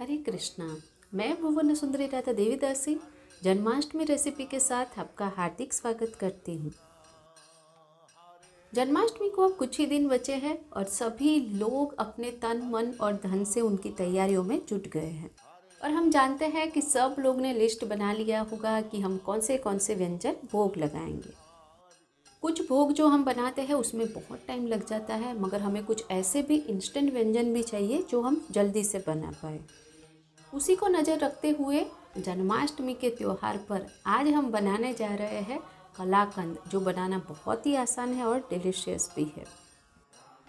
हरे कृष्णा, मैं भुवन सुंदरी राधा देवीदासी जन्माष्टमी रेसिपी के साथ आपका हार्दिक स्वागत करती हूँ। जन्माष्टमी को अब कुछ ही दिन बचे हैं और सभी लोग अपने तन, मन और धन से उनकी तैयारियों में जुट गए हैं। और हम जानते हैं कि सब लोग ने लिस्ट बना लिया होगा कि हम कौन से कौन से व्यंजन भोग लगाएँगे। कुछ भोग जो हम बनाते हैं उसमें बहुत टाइम लग जाता है, मगर हमें कुछ ऐसे भी इंस्टेंट व्यंजन भी चाहिए जो हम जल्दी से बना पाए। उसी को नज़र रखते हुए जन्माष्टमी के त्यौहार पर आज हम बनाने जा रहे हैं कलाकंद, जो बनाना बहुत ही आसान है और डिलीशियस भी है।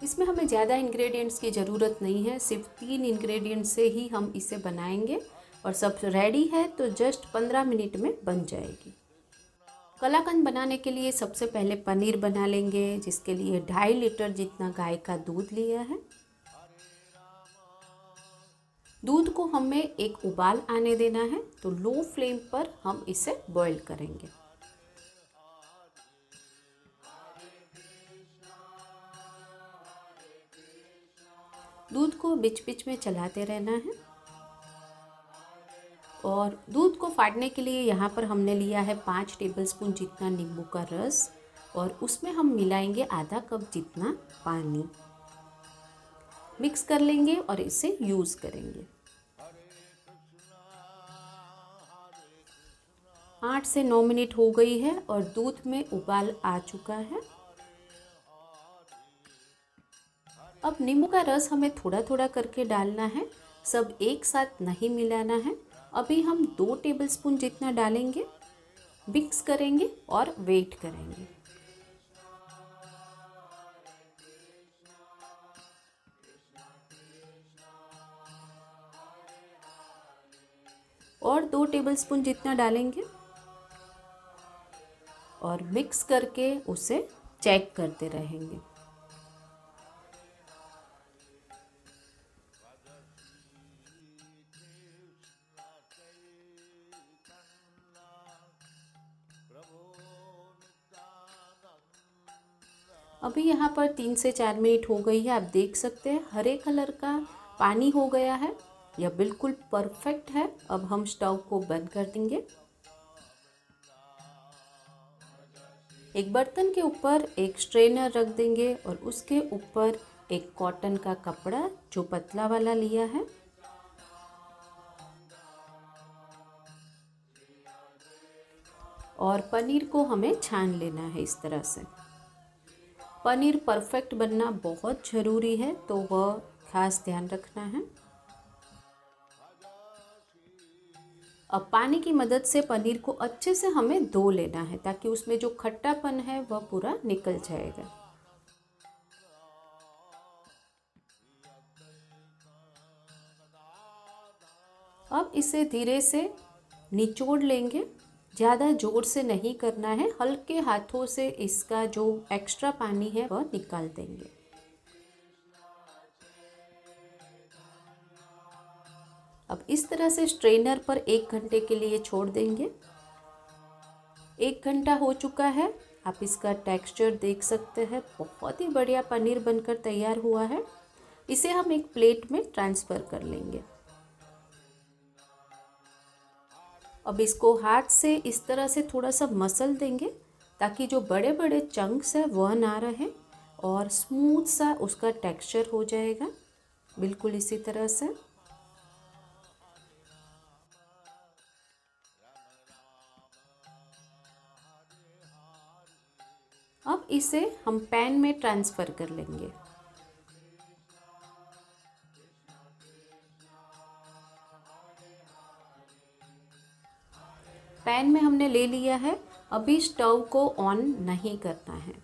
इसमें हमें ज़्यादा इंग्रेडिएंट्स की ज़रूरत नहीं है, सिर्फ़ तीन इंग्रेडिएंट्स से ही हम इसे बनाएँगे और सब रेडी है तो जस्ट पंद्रह मिनट में बन जाएगी। कलाकंद बनाने के लिए सबसे पहले पनीर बना लेंगे, जिसके लिए ढाई लीटर जितना गाय का दूध लिया है। दूध को हमें एक उबाल आने देना है तो लो फ्लेम पर हम इसे बॉईल करेंगे। दूध को बिच बिच में चलाते रहना है। और दूध को फाड़ने के लिए यहाँ पर हमने लिया है पाँच टेबलस्पून जितना नींबू का रस, और उसमें हम मिलाएँगे आधा कप जितना पानी। मिक्स कर लेंगे और इसे यूज़ करेंगे। आठ से नौ मिनट हो गई है और दूध में उबाल आ चुका है। अब नींबू का रस हमें थोड़ा थोड़ा करके डालना है। सब एक साथ नहीं मिलाना है। अभी हम दो टेबलस्पून जितना डालेंगे, मिक्स करेंगे और वेट करेंगे। दो टेबलस्पून जितना डालेंगे और मिक्स करके उसे चेक करते रहेंगे। अभी यहाँ पर तीन से चार मिनट हो गई है, आप देख सकते हैं, हरे कलर का पानी हो गया है। यह बिल्कुल परफेक्ट है। अब हम स्टव को बंद कर देंगे। एक बर्तन के ऊपर एक स्ट्रेनर रख देंगे और उसके ऊपर एक कॉटन का कपड़ा जो पतला वाला लिया है। और पनीर को हमें छान लेना है इस तरह से। पनीर परफेक्ट बनना बहुत ज़रूरी है तो वह खास ध्यान रखना है। अब पानी की मदद से पनीर को अच्छे से हमें धो लेना है ताकि उसमें जो खट्टापन है वह पूरा निकल जाएगा। अब इसे धीरे से निचोड़ लेंगे। ज़्यादा ज़ोर से नहीं करना है, हल्के हाथों से इसका जो एक्स्ट्रा पानी है वह निकाल देंगे। अब इस तरह से स्ट्रेनर पर एक घंटे के लिए छोड़ देंगे। एक घंटा हो चुका है। आप इसका टेक्सचर देख सकते हैं। बहुत ही बढ़िया पनीर बनकर तैयार हुआ है। इसे हम एक प्लेट में ट्रांसफ़र कर लेंगे। अब इसको हाथ से इस तरह से थोड़ा सा मसल देंगे ताकि जो बड़े बड़े चंक्स है, वह ना रहे और स्मूथ सा उसका टेक्सचर हो जाएगा। बिल्कुल इसी तरह से। अब इसे हम पैन में ट्रांसफ़र कर लेंगे। पैन में हमने ले लिया है, अभी स्टव को ऑन नहीं करना है।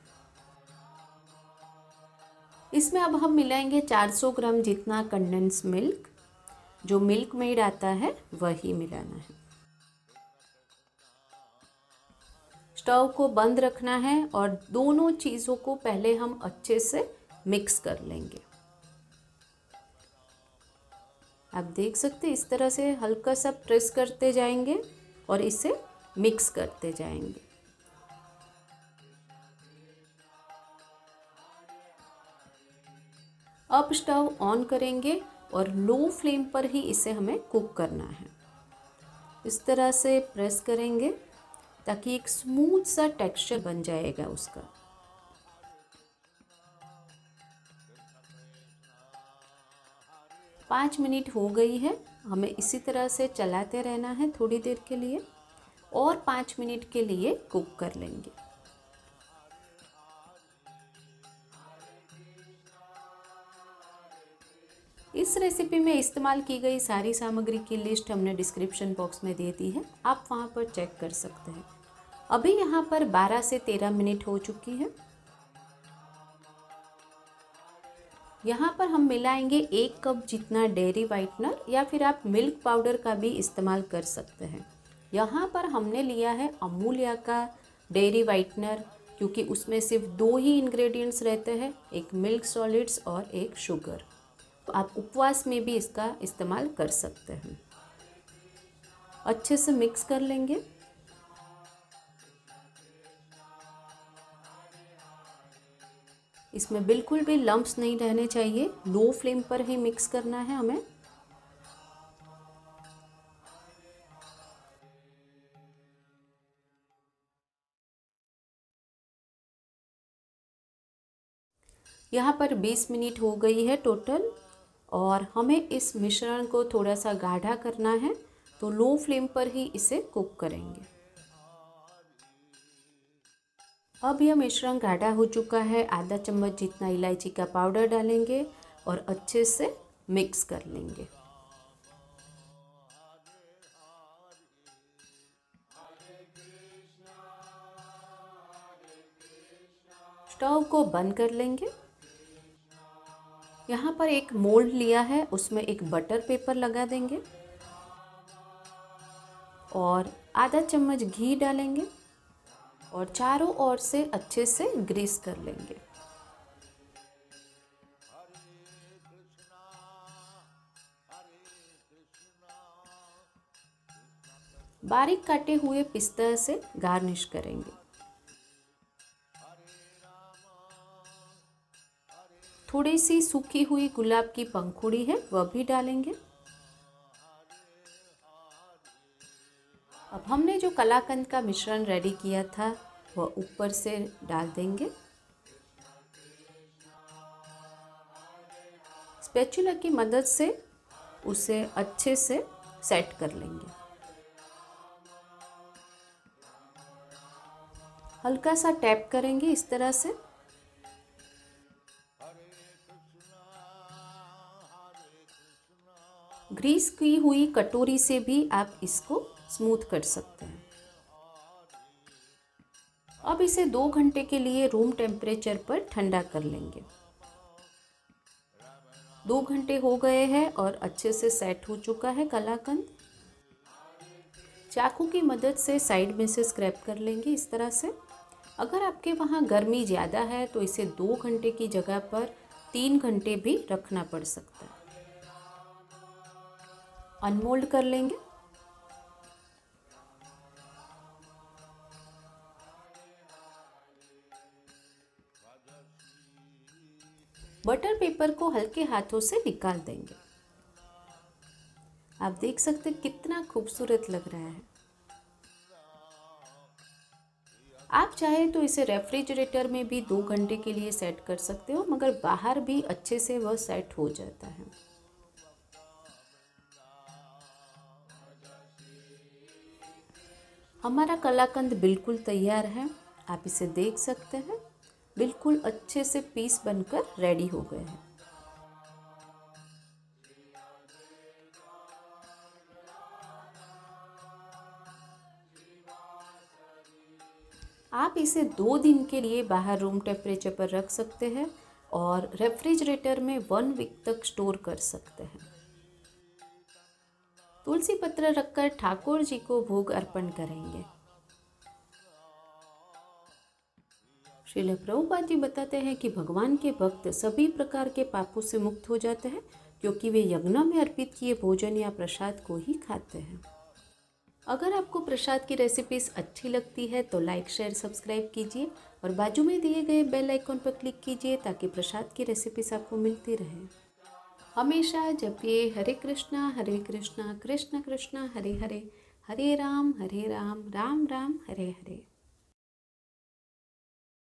इसमें अब हम मिलाएँगे 400 ग्राम जितना कंडेंस मिल्क, जो मिल्क मेड आता है, वही मिलाना है। स्टव को बंद रखना है और दोनों चीज़ों को पहले हम अच्छे से मिक्स कर लेंगे। आप देख सकते इस तरह से हल्का सा प्रेस करते जाएँगे और इसे मिक्स करते जाएँगे। अब स्टव ऑन करेंगे और लो फ्लेम पर ही इसे हमें कुक करना है। इस तरह से प्रेस करेंगे। ताकि एक स्मूथ सा टेक्सचर बन जाएगा उसका। पाँच मिनट हो गई है, हमें इसी तरह से चलाते रहना है थोड़ी देर के लिए और पाँच मिनट के लिए कुक कर लेंगे। इस रेसिपी में इस्तेमाल की गई सारी सामग्री की लिस्ट हमने डिस्क्रिप्शन बॉक्स में दे दी है। आप वहाँ पर चेक कर सकते हैं। अभी यहाँ पर 12 से 13 मिनट हो चुकी है। यहाँ पर हम मिलाएँगे एक कप जितना डेयरी वाइटनर या फिर आप मिल्क पाउडर का भी इस्तेमाल कर सकते हैं। यहाँ पर हमने लिया है अमूल्या का डेयरी वाइटनर क्योंकि उसमें सिर्फ़ दो ही इंग्रेडिएंट्स रहते हैं, एक मिल्क सॉलिड्स और एक शुगर तो आप उपवास में भी इसका इस्तेमाल कर सकते हैं। अच्छे से मिक्स कर लेंगे। इसमें बिल्कुल भी लम्ब्स नहीं रहने चाहिए। लो फ्लेम पर ही मिक्स करना है हमें। यहाँ पर 20 मिनट हो गई है टोटल और हमें इस मिश्रण को थोड़ा सा गाढ़ा करना है तो लो फ्लेम पर ही इसे कुक करेंगे। अब यह मिश्रण गाढ़ा हो चुका है। आधा चम्मच जितना इलायची का पाउडर डालेंगे और अच्छे से मिक्स कर लेंगे। स्टोव को बंद कर लेंगे। यहाँ पर एक मोल्ड लिया है, उसमें एक बटर पेपर लगा देंगे और आधा चम्मच घी डालेंगे और चारों ओर से अच्छे से ग्रीस कर लेंगे। बारीक काटे हुए पिस्ता से गार्निश करेंगे। थोड़ी सी सूखी हुई गुलाब की पंखुड़ी है, वह भी डालेंगे। अब हमने जो कलाकंद का मिश्रण रेडी किया था, वह ऊपर से डाल देंगे। स्पैचुला की मदद से उसे अच्छे से सेट कर लेंगे। हल्का सा टैप करेंगे इस तरह से। ग्रीस की हुई कटोरी से भी आप इसको स्मूथ कर सकते हैं। अब इसे दो घंटे के लिए रूम टेम्परेचर पर ठंडा कर लेंगे। दो घंटे हो गए हैं और अच्छे से सेट हो चुका है कलाकंद। चाकू की मदद से साइड में से स्क्रैप कर लेंगे इस तरह से। अगर आपके वहाँ गर्मी ज़्यादा है तो इसे दो घंटे की जगह पर तीन घंटे भी रखना पड़ सकता है। अनमोल्ड कर लेंगे। बटर पेपर को हल्के हाथों से निकाल देंगे। आप देख सकते कितना खूबसूरत लग रहा है। आप चाहे तो इसे रेफ्रिजरेटर में भी दो घंटे के लिए सेट कर सकते हो, मगर बाहर भी अच्छे से वह सेट हो जाता है। हमारा कलाकंद बिल्कुल तैयार है, आप इसे देख सकते हैं। बिल्कुल अच्छे से पीस बनकर रेडी हो गए हैं। आप इसे दो दिन के लिए बाहर रूम टेम्परेचर पर रख सकते हैं और रेफ्रिजरेटर में वन वीक तक स्टोर कर सकते हैं। तुलसी पत्र रखकर ठाकुर जी को भोग अर्पण करेंगे। श्रील प्रभुपाद जी बताते हैं कि भगवान के भक्त सभी प्रकार के पापों से मुक्त हो जाते हैं, क्योंकि वे यज्ञ में अर्पित किए भोजन या प्रसाद को ही खाते हैं। अगर आपको प्रसाद की रेसिपीज़ अच्छी लगती है तो लाइक शेयर सब्सक्राइब कीजिए और बाजू में दिए गए बेल आइकॉन पर क्लिक कीजिए ताकि प्रसाद की रेसिपीज़ आपको मिलती रहे। हमेशा जपिए हरे कृष्णा हरे कृष्णा, कृष्ण कृष्ण, हरे हरे। हरे राम हरे राम राम राम, हरे हरे।